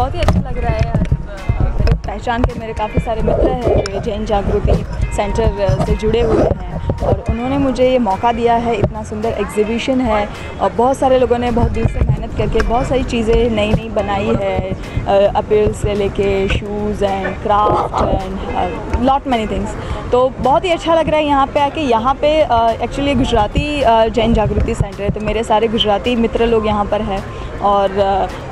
बहुत ही अच्छा लग रहा है मेरे पहचान के मेरे काफ़ी सारे मित्र हैं, जो जैन जागृति सेंटर से जुड़े हुए हैं। और उन्होंने मुझे ये मौका दिया है इतना सुंदर एग्जीबिशन है और बहुत सारे लोगों ने बहुत दिल से मेहनत करके बहुत सारी चीज़ें नई नई बनाई है अपील से लेके shoes and craft and lot many things तो बहुत ही अच्छा लग रहा है यहाँ पे आके। यहाँ पे एक्चुअली गुजराती जैन जागृति सेंटर है तो मेरे सारे गुजराती मित्र लोग यहाँ पर हैं और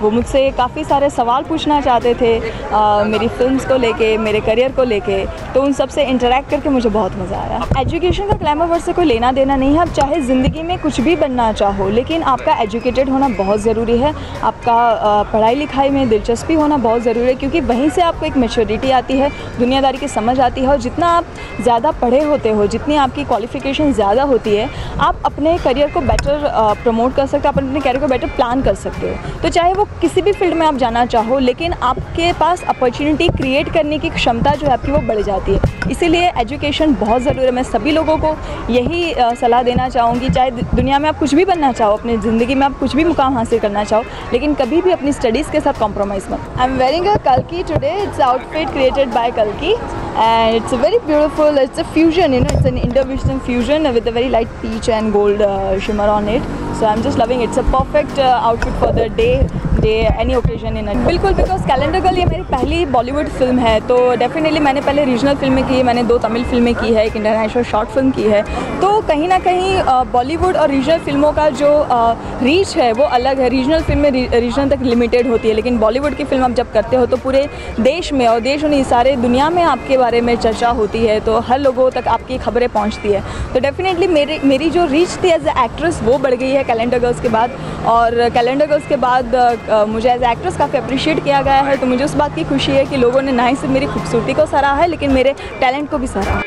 वो मुझसे काफ़ी सारे सवाल पूछना चाहते थे अ, मेरी फिल्म्स को लेके मेरे करियर को लेके तो उन सबसे इंटरेक्ट करके मुझे बहुत मज़ा आया। एजुकेशन का ग्लैमर वर्ड से कोई लेना देना नहीं है। आप चाहे ज़िंदगी में कुछ भी बनना चाहो, लेकिन आपका एजुकेटेड होना बहुत ज़रूरी है। आपका पढ़ाई लिखाई में दिलचस्पी होना बहुत ज़रूरी है, क्योंकि वहीं से आपको एक मेच्योरिटी आती है, दुनियादारी की समझ आती है और जितना आप ज़्यादा पढ़े होते हो, जितनी आपकी क्वालिफिकेशन ज़्यादा होती है, आप अपने करियर को बेटर प्रमोट कर सकते हो, आप अपने करियर को बेटर प्लान कर सकते हो। तो चाहे वो किसी भी फ़ील्ड में आप जाना चाहो, लेकिन आपके पास अपॉर्चुनिटी क्रिएट करने की क्षमता जो है आपकी वो बढ़ जाती है। इसीलिए एजुकेशन बहुत ज़रूरी है। मैं सभी लोगों लोगों को यही सलाह देना चाहूँगी। चाहे दुनिया में आप कुछ भी बनना चाहो, अपनी ज़िंदगी में आप कुछ भी मुकाम हासिल करना चाहो, लेकिन कभी भी अपनी स्टडीज़ के साथ कॉम्प्रोमाइज़ मत। I am wearing a कल्की today it's outfit created by कल्की and it's a very beautiful it's a fusion you know it's an Indovision fusion with a very light peach and gold shimmer on it so I am just loving it's a perfect outfit for the day day any occasion इन बिल्कुल because calendar girl ये मेरी पहली Bollywood film है तो definitely मैंने पहले regional फ़िल्में की मैंने दो तमिल फ़िल्में की है, एक इंटरनेशनल शॉर्ट फ़िल्म की है। तो कहीं ना कहीं बॉलीवुड और रीजनल फ़िल्मों का जो रीच है, वो अलग है। रीजनल फ़िल्में रीजनल तक लिमिटेड होती है, लेकिन बॉलीवुड की फ़िल्म आप जब करते हो तो पूरे देश में और देश नहीं, सारे दुनिया में आपके बारे में चर्चा होती है तो हर लोगों तक आपकी खबरें पहुँचती है। तो डेफिनेटली मेरी मेरी जो रीच थी एज ए एक्ट्रेस वो बढ़ गई है कैलेंडर गर्ल्स के बाद। और कैलेंडर गर्ल्स के बाद मुझे एज एक्ट्रेस काफ़ी अप्रिशिएट किया गया है तो मुझे उस बात की खुशी है कि लोगों ने ना ही सिर्फ़ मेरी खूबसूरती को सराहा है, लेकिन मेरे टैलेंट को भी सराहा